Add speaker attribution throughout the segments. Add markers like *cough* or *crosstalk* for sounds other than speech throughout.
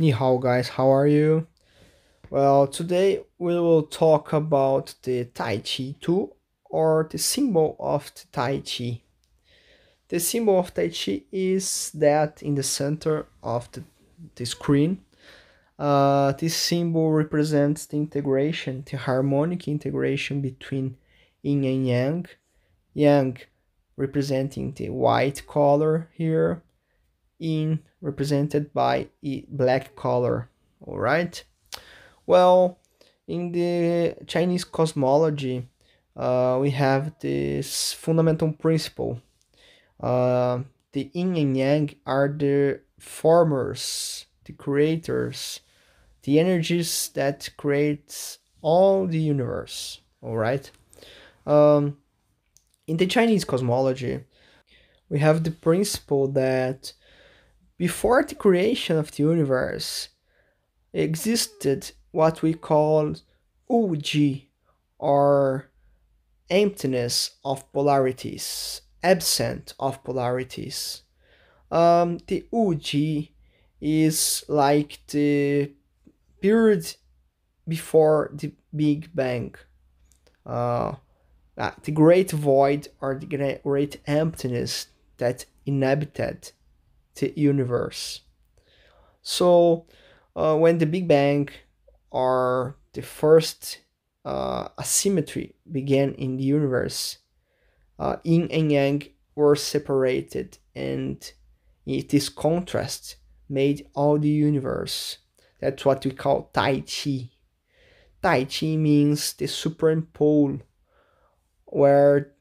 Speaker 1: Ni hao, guys, how are you? Well, today we will talk about the Tai Chi Tu or the symbol of the Tai Chi. The symbol of Tai Chi is that in the center of the, the screen. Uh, this symbol represents the integration, the harmonic integration between yin and yang. Yang representing the white color here, yin represented by a black color. All right. Well, in the Chinese cosmology, uh, we have this fundamental principle. Uh, the yin and yang are the formers, the creators, the energies that creates all the universe. All right. Um, in the Chinese cosmology, we have the principle that before the creation of the universe existed what we call Ji, or emptiness of polarities, absent of polarities. Um, the Ji is like the period before the Big Bang. Uh, uh, the great void or the great emptiness that inhabited the universe. So, uh, when the Big Bang or the first uh, asymmetry began in the universe, uh, yin and yang were separated, and this contrast made all the universe. That's what we call Tai Chi. Tai Chi means the supreme pole where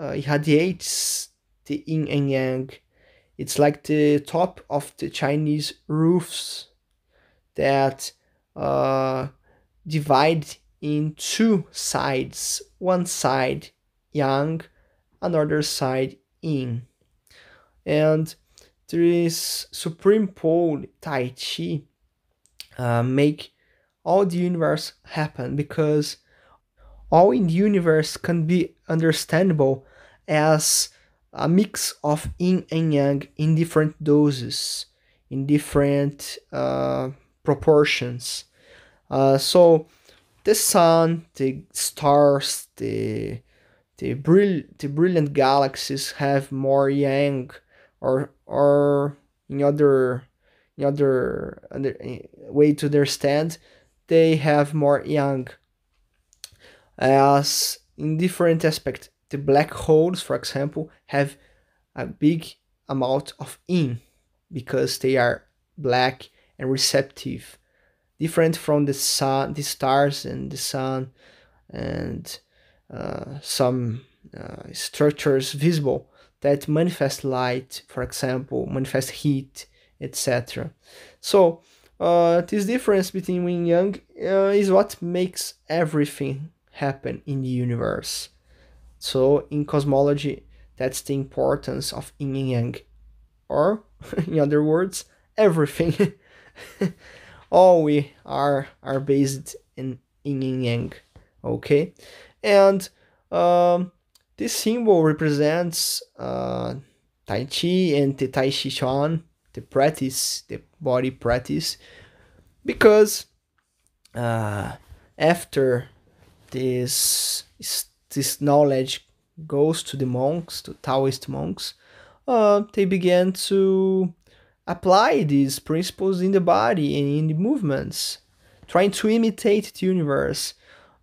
Speaker 1: uh, irradiates the yin and yang. It's like the top of the Chinese roofs that uh, divide in two sides. One side yang, another side yin. And this supreme pole Tai Chi uh, make all the universe happen because all in the universe can be understandable as a mix of yin and yang in different doses, in different uh, proportions. Uh, so the sun, the stars, the the, brill- the brilliant galaxies have more yang, or or in other in other, other way to understand, they have more yang as in different aspects. The black holes, for example, have a big amount of yin because they are black and receptive, different from the sun, the stars, and the sun, and uh, some uh, structures visible that manifest light, for example, manifest heat, etc. So uh, this difference between yin and yang uh, is what makes everything happen in the universe. So in cosmology, that's the importance of yin and yang, or *laughs* in other words, everything. *laughs* All we are are based in yin and yang. Okay, and um, this symbol represents uh, Tai Chi and the Tai Chi Chuan, the practice, the body practice, because uh, after this this knowledge goes to the monks, to Taoist monks, uh, they began to apply these principles in the body and in the movements, trying to imitate the universe.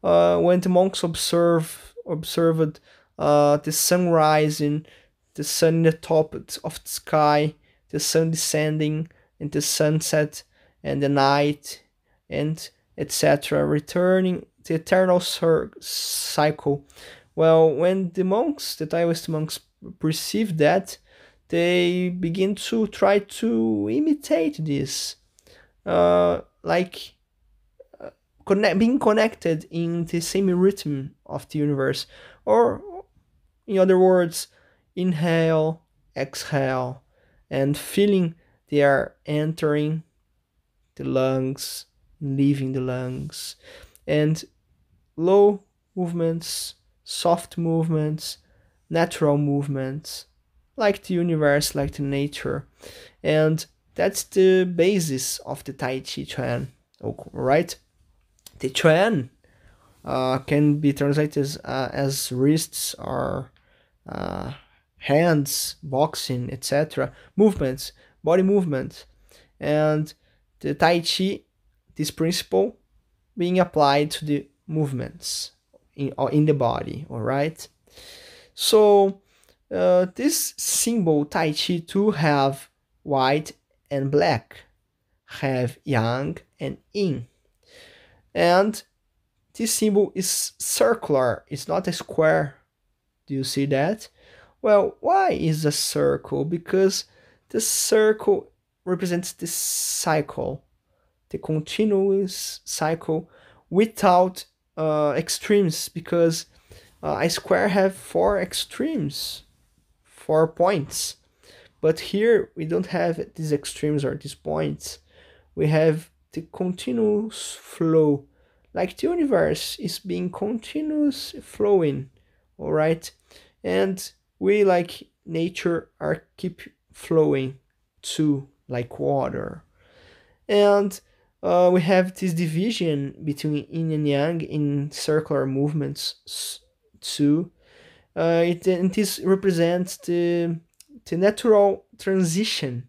Speaker 1: Uh, when the monks observe observed uh, the sun rising, the sun in the top of the sky, the sun descending, and the sunset, and the night, and etc., returning the eternal cycle. Well, when the monks, the Taoist monks, perceive that, they begin to try to imitate this, uh, like uh, connect, being connected in the same rhythm of the universe, or in other words, inhale, exhale, and feeling they are entering the lungs, leaving the lungs, and low movements, soft movements, natural movements, like the universe, like the nature. And That's the basis of the Tai Chi Chuan, right? The Chuan uh, can be translated as, uh, as wrists or uh, hands, boxing, etc. Movements, body movements, and the Tai Chi, this principle, being applied to the movements in in the body. All right. So uh, this symbol Tai Chi Tu have white and black, have yang and yin, and this symbol is circular. It's not a square. Do you see that? Well, why is a circle? Because the circle represents the cycle, the continuous cycle without uh, extremes because uh, a square have four extremes, four points. But here we don't have these extremes or these points. We have the continuous flow, like the universe is being continuous flowing, all right? And we like nature are keep flowing too, like water. And uh, we have this division between yin and yang in circular movements too. Uh, it, and this represents the, the natural transition,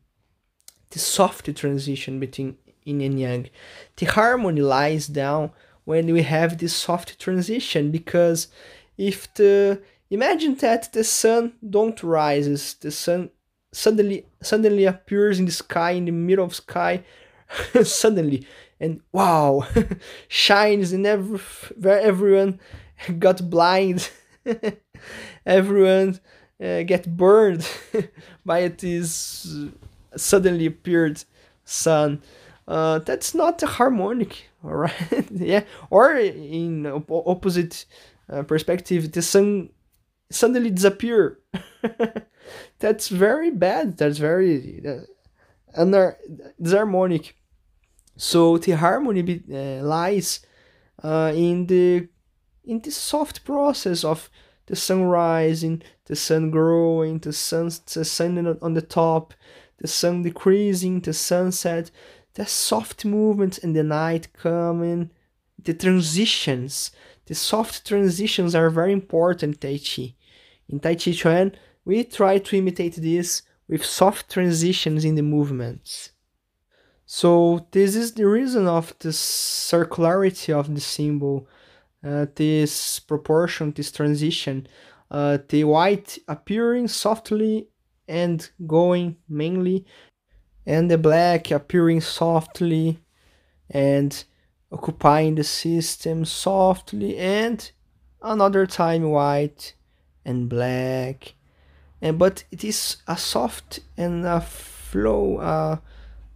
Speaker 1: the soft transition between yin and yang. The harmony lies down when we have this soft transition because if the imagine that the sun don't rises, the sun suddenly suddenly appears in the sky in the middle of sky *laughs* suddenly and wow *laughs* shines and every, where everyone *laughs* got blind. Everyone uh, get burned by this suddenly appeared sun. Uh, that's not harmonic all right? Yeah or in op- opposite uh, perspective the sun suddenly disappear. That's very bad. That's very uh, anar- disharmonic so the harmony uh, lies uh, in the in the soft process of the sun rising, the sun growing, the sun sun on the top, the sun decreasing, the sunset, the soft movements and the night coming, the transitions. The soft transitions are very important in Tai Chi. In Tai Chi Chuan, we try to imitate this with soft transitions in the movements. So this is the reason of the circularity of the symbol, uh, this proportion, this transition, uh, the white appearing softly and going mainly, and the black appearing softly and occupying the system softly, and another time white and black, and but it is a soft and a flow. Uh,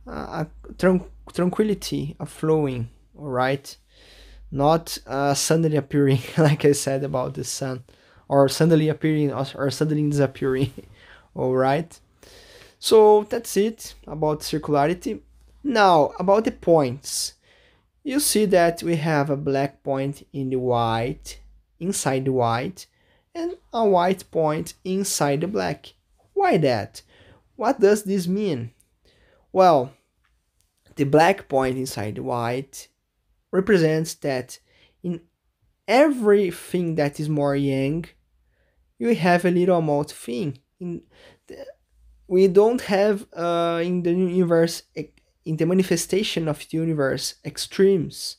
Speaker 1: a tran- tranquility of flowing, all right? Not uh, suddenly appearing, *laughs* like I said about the sun, or suddenly appearing or, or suddenly disappearing, *laughs* all right? So that's it about circularity. Now, about the points. You see that we have a black point in the white, inside the white, and a white point inside the black. Why that? What does this mean? Well, the black point inside the white represents that in everything that is more yang, you have a little amount thing. In the, we don't have uh, in the universe, in the manifestation of the universe, extremes.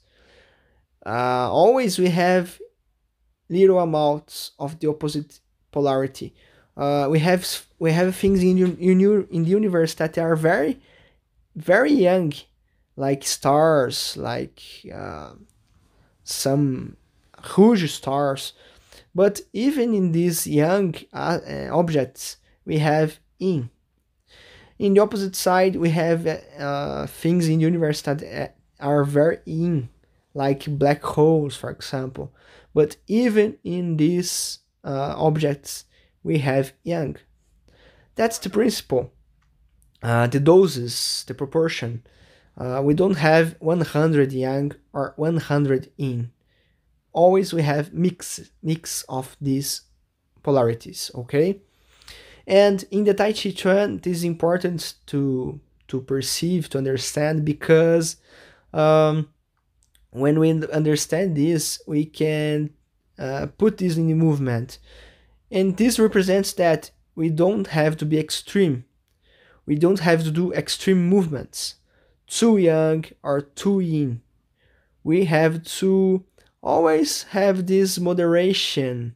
Speaker 1: Uh, always we have little amounts of the opposite polarity. Uh, we have we have things in, in, in the universe that are very very yang, like stars, like uh, some huge stars. But even in these yang uh, uh objects, we have yin. In the opposite side, we have uh, things in the universe that uh, are very yin, like black holes, for example. But even in these uh, objects, we have yang. That's the principle uh, the doses, the proportion. Uh, we don't have 100 yang or 100 yin. Always we have mix mix of these polarities, okay? And in the Tai Chi Chuan, is important to to perceive, to understand, because um, when we understand this, we can uh, put this in the movement. And this represents that we don't have to be extreme. We don't have to do extreme movements, too yang or too yin. We have to always have this moderation,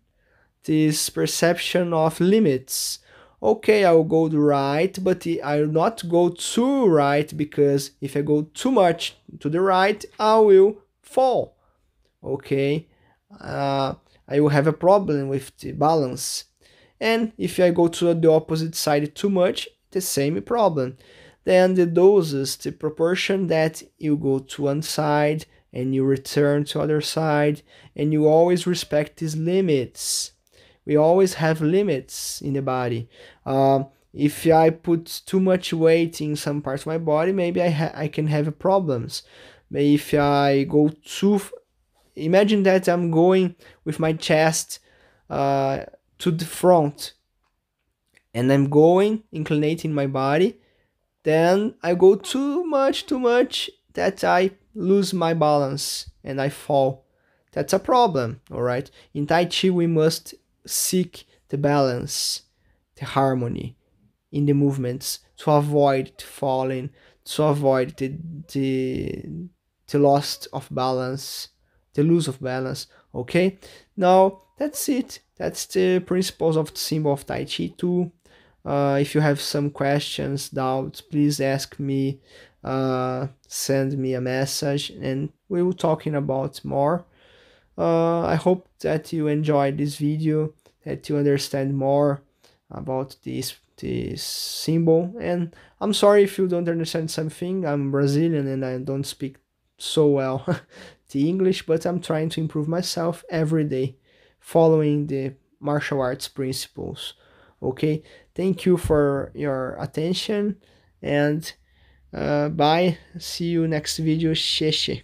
Speaker 1: this perception of limits. Okay, I'll go to right, but I'll not go too right because if I go too much to the right, I will fall. Okay, uh, I will have a problem with the balance. And if I go to the opposite side too much, the same problem. Then the doses, the proportion that you go to one side and you return to other side, and you always respect these limits. We always have limits in the body. Um, if I put too much weight in some parts of my body, maybe I, I can have problems. Maybe if I go too imagine that I'm going with my chest uh, to the front and I'm going inclinating my body then I go too much too much that I lose my balance and I fall. That's a problem all right? In tai chi we must seek the balance the harmony in the movements to avoid falling to avoid the the, the loss of balance the lose of balance okay? Now that's it. That's the principles of the symbol of tai chi Tu uh, if you have some questions doubts please ask me uh, send me a message and we will talking about more. Uh, i hope that you enjoyed this video that you understand more about this this symbol. And i'm sorry if you don't understand something. I'm brazilian and i don't speak so well *laughs* the English, but I'm trying to improve myself every day following the martial arts principles. Okay, thank you for your attention and uh, bye. See you next video. Xexe.